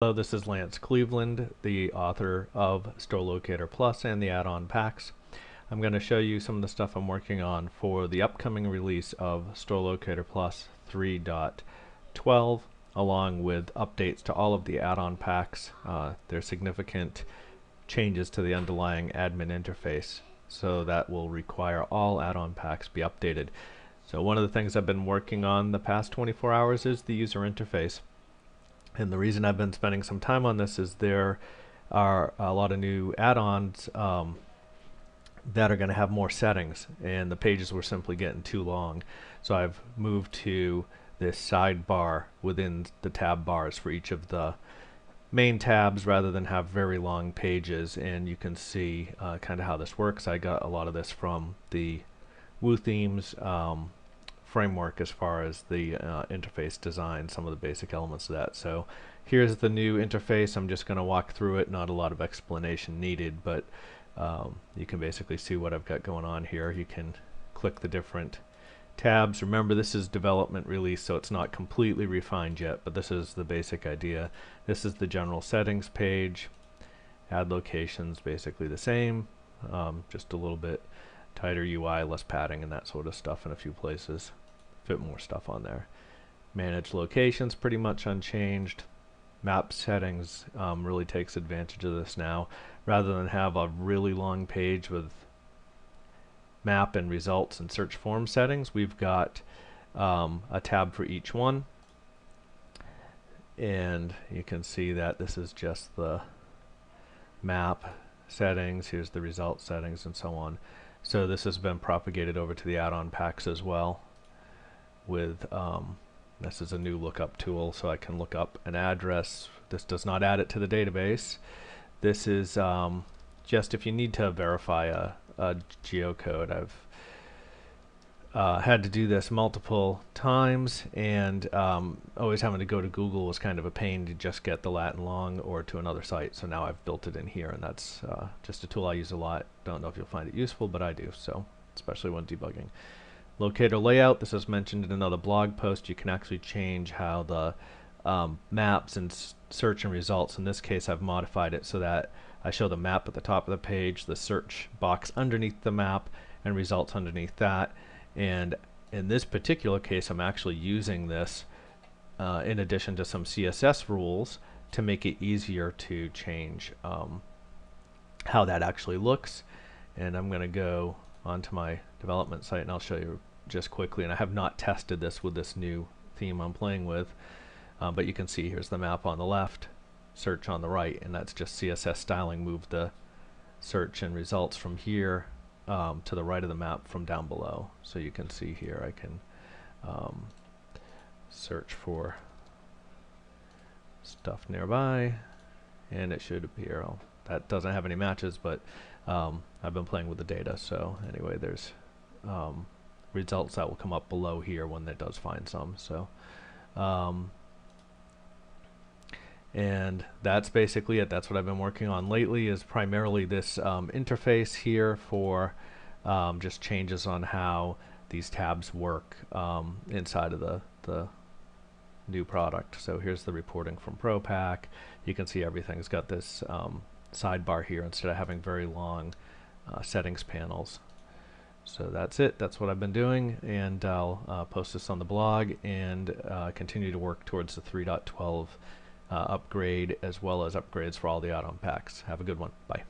Hello, this is Lance Cleveland, the author of Store Locator Plus and the add-on packs. I'm going to show you some of the stuff I'm working on for the upcoming release of Store Locator Plus 3.12 along with updates to all of the add-on packs. Uh, there are significant changes to the underlying admin interface so that will require all add-on packs be updated. So one of the things I've been working on the past 24 hours is the user interface. And the reason I've been spending some time on this is there are a lot of new add-ons um, that are going to have more settings and the pages were simply getting too long. So I've moved to this sidebar within the tab bars for each of the main tabs rather than have very long pages and you can see uh, kind of how this works. I got a lot of this from the WooThemes um, framework as far as the uh, interface design, some of the basic elements of that. So here's the new interface. I'm just going to walk through it. Not a lot of explanation needed, but um, you can basically see what I've got going on here. You can click the different tabs. Remember this is development release so it's not completely refined yet but this is the basic idea. This is the general settings page. Add locations basically the same um, just a little bit tighter UI, less padding and that sort of stuff in a few places. Fit more stuff on there. Manage locations pretty much unchanged. Map settings um, really takes advantage of this now. Rather than have a really long page with map and results and search form settings, we've got um, a tab for each one. And you can see that this is just the map settings, here's the result settings and so on. So this has been propagated over to the add-on packs as well with um, this is a new lookup tool so I can look up an address. This does not add it to the database. This is um, just if you need to verify a, a geocode. I've uh, had to do this multiple times and um, always having to go to Google was kind of a pain to just get the Latin long or to another site. So now I've built it in here and that's uh, just a tool I use a lot. Don't know if you'll find it useful but I do so especially when debugging. Locator layout this is mentioned in another blog post. You can actually change how the um, maps and search and results. In this case I've modified it so that I show the map at the top of the page the search box underneath the map and results underneath that and in this particular case, I'm actually using this uh, in addition to some CSS rules to make it easier to change um, how that actually looks. And I'm going to go onto my development site and I'll show you just quickly. And I have not tested this with this new theme I'm playing with. Um, but you can see here's the map on the left, search on the right, and that's just CSS styling. Move the search and results from here um, to the right of the map from down below. So you can see here I can um, search for stuff nearby and it should appear. Oh, that doesn't have any matches but um, I've been playing with the data so anyway there's um, results that will come up below here when it does find some so um, and that's basically it. That's what I've been working on lately is primarily this um, interface here for um, just changes on how these tabs work um, inside of the, the new product. So here's the reporting from ProPack. You can see everything's got this um, sidebar here instead of having very long uh, settings panels. So that's it. That's what I've been doing. And I'll uh, post this on the blog and uh, continue to work towards the 3.12 uh, Uh, upgrade as well as upgrades for all the add-on packs. Have a good one. Bye.